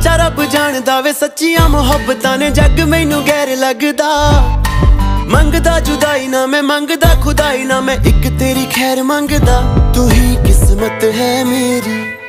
ਸੱਚਾ ਰੱਬ ਜਾਣਦਾ ਵੇ, ਸੱਚੀਆਂ ਮੁਹੱਬਤਾਂ ਨੇ ਜੱਗ ਮੈਨੂੰ ਗੈਰ ਲੱਗਦਾ। ਮੰਗਦਾ ਜੁਦਾਈ ਨਾ ਮੈਂ, ਮੰਗਦਾ ਖੁਦਾਈ ਨਾ ਮੈਂ, ਇੱਕ ਤੇਰੀ ਖੈਰ ਮੰਗਦਾ। ਤੂੰ ਹੀ ਕਿਸਮਤ ਹੈ ਮੇਰੀ।